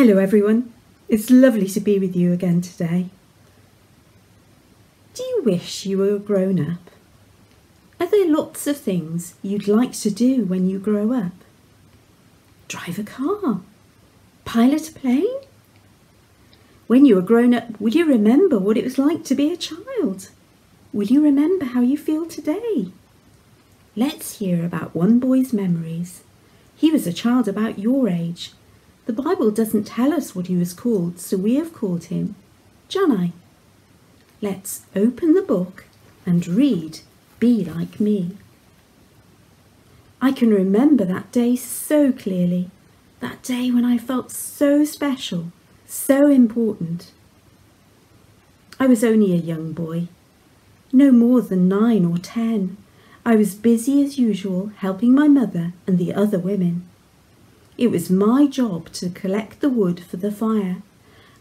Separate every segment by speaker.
Speaker 1: Hello, everyone. It's lovely to be with you again today. Do you wish you were a grown up? Are there lots of things you'd like to do when you grow up? Drive a car? Pilot a plane? When you were grown up, will you remember what it was like to be a child? Will you remember how you feel today? Let's hear about one boy's memories. He was a child about your age the Bible doesn't tell us what he was called, so we have called him Janai. Let's open the book and read Be Like Me. I can remember that day so clearly, that day when I felt so special, so important. I was only a young boy, no more than nine or ten. I was busy as usual helping my mother and the other women. It was my job to collect the wood for the fire.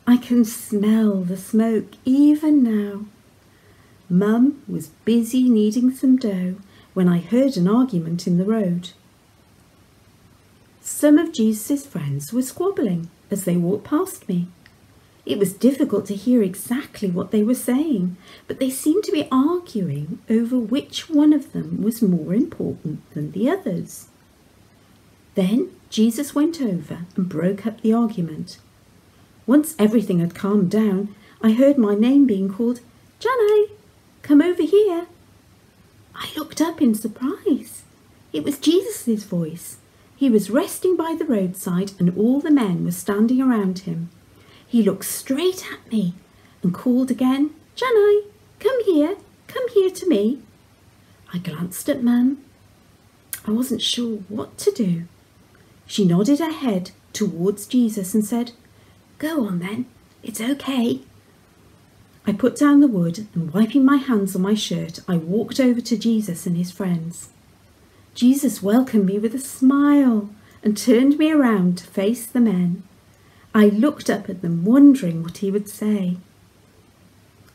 Speaker 1: I can smell the smoke even now. Mum was busy kneading some dough when I heard an argument in the road. Some of Jesus' friends were squabbling as they walked past me. It was difficult to hear exactly what they were saying, but they seemed to be arguing over which one of them was more important than the others. Then Jesus went over and broke up the argument. Once everything had calmed down, I heard my name being called, Janai, come over here. I looked up in surprise. It was Jesus' voice. He was resting by the roadside and all the men were standing around him. He looked straight at me and called again, Janai, come here, come here to me. I glanced at Mum. I wasn't sure what to do. She nodded her head towards Jesus and said, Go on then, it's okay. I put down the wood and wiping my hands on my shirt, I walked over to Jesus and his friends. Jesus welcomed me with a smile and turned me around to face the men. I looked up at them, wondering what he would say.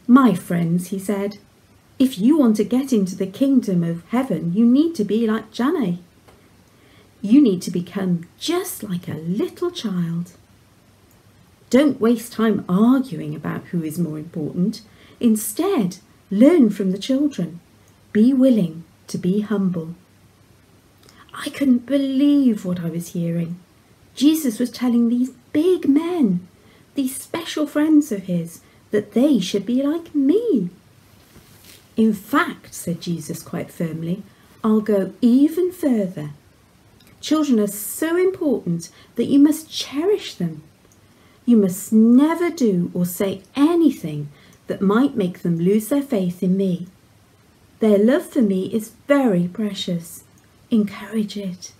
Speaker 1: My friends, he said, if you want to get into the kingdom of heaven, you need to be like Janai. You need to become just like a little child. Don't waste time arguing about who is more important. Instead, learn from the children. Be willing to be humble. I couldn't believe what I was hearing. Jesus was telling these big men, these special friends of his, that they should be like me. In fact, said Jesus quite firmly, I'll go even further Children are so important that you must cherish them. You must never do or say anything that might make them lose their faith in me. Their love for me is very precious. Encourage it,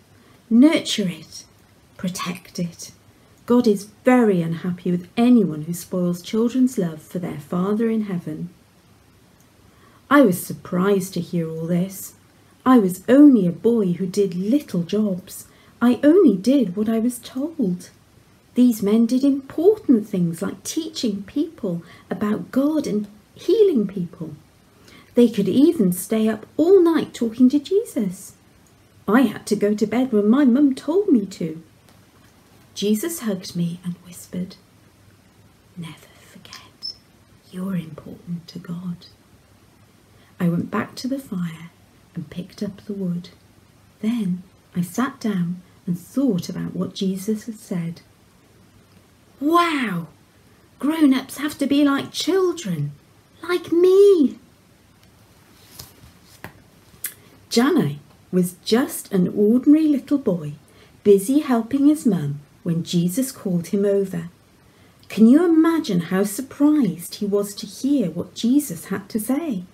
Speaker 1: nurture it, protect it. God is very unhappy with anyone who spoils children's love for their Father in heaven. I was surprised to hear all this. I was only a boy who did little jobs. I only did what I was told. These men did important things like teaching people about God and healing people. They could even stay up all night talking to Jesus. I had to go to bed when my mum told me to. Jesus hugged me and whispered, Never forget, you're important to God. I went back to the fire and picked up the wood. Then I sat down and thought about what Jesus had said. Wow! Grown ups have to be like children, like me. Janai was just an ordinary little boy, busy helping his mum when Jesus called him over. Can you imagine how surprised he was to hear what Jesus had to say?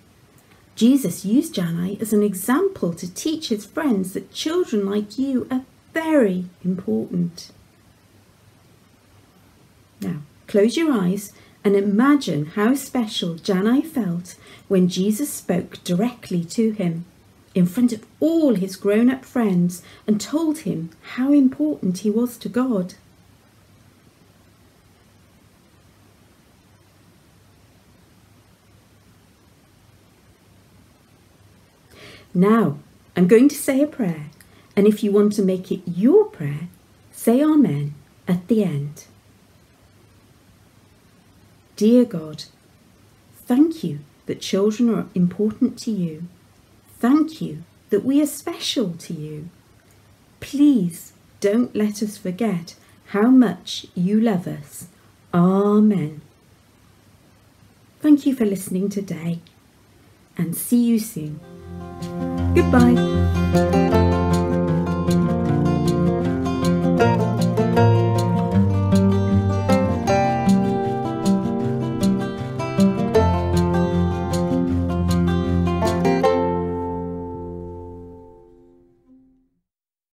Speaker 1: Jesus used Janai as an example to teach his friends that children like you are very important. Now, close your eyes and imagine how special Janai felt when Jesus spoke directly to him in front of all his grown up friends and told him how important he was to God. Now, I'm going to say a prayer, and if you want to make it your prayer, say Amen at the end. Dear God, thank you that children are important to you. Thank you that we are special to you. Please don't let us forget how much you love us. Amen. Thank you for listening today and see you soon. Goodbye.